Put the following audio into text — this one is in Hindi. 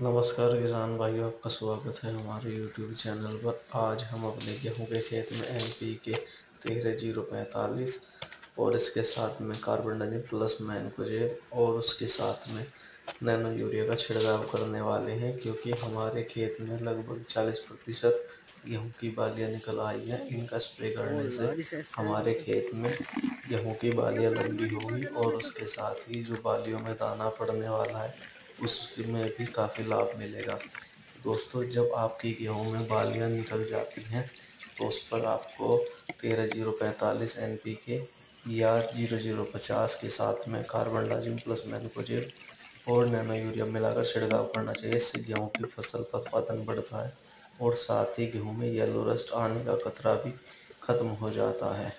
नमस्कार किसान भाइयों, आपका स्वागत है हमारे यूट्यूब चैनल पर। आज हम अपने गेहूँ के खेत में एन पी के तेरह ज़ीरो पैंतालीस और इसके साथ में कार्बन प्लस मैनकोजेब और उसके साथ में नैनो यूरिया का छिड़काव करने वाले हैं, क्योंकि हमारे खेत में लगभग 40 प्रतिशत गेहूँ की बालियाँ निकल आई हैं। इनका स्प्रे करने से हमारे खेत में गेहूँ की बालियाँ लंबी होगी और उसके साथ ही जो बालियों में दाना पड़ने वाला है उसमें भी काफ़ी लाभ मिलेगा। दोस्तों, जब आपकी गेहूँ में बालियाँ निकल जाती हैं तो उस पर आपको तेरह ज़ीरो पैंतालीस एन पी के या ज़ीरो ज़ीरो पचास के साथ में कार्बन डाइजिन प्लस मैनकोजेब और नैनो यूरिया मिलाकर छिड़काव करना चाहिए। इससे गेहूँ की फ़सल का उत्पादन बढ़ता है और साथ ही गेहूँ में येलो रस्ट आने का खतरा भी ख़त्म हो जाता है।